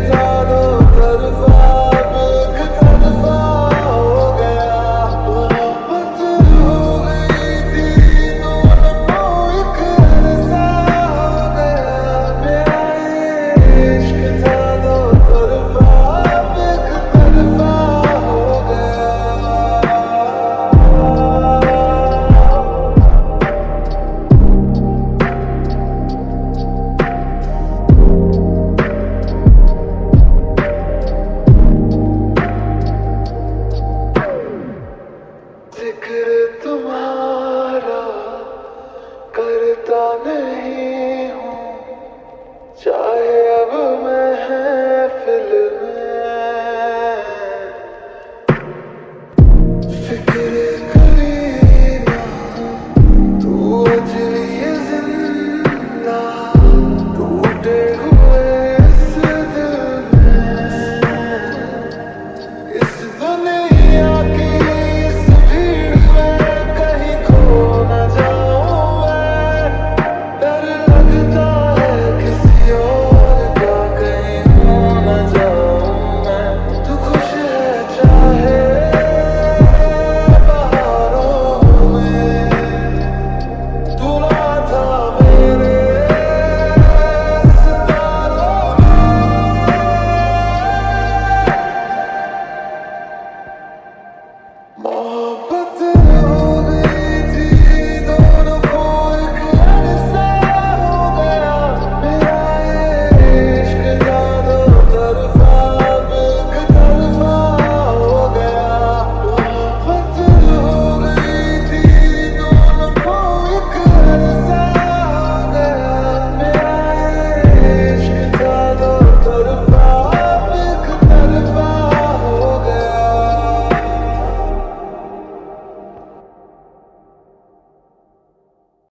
Ricardo, brother. चाहे अब मैं महफिल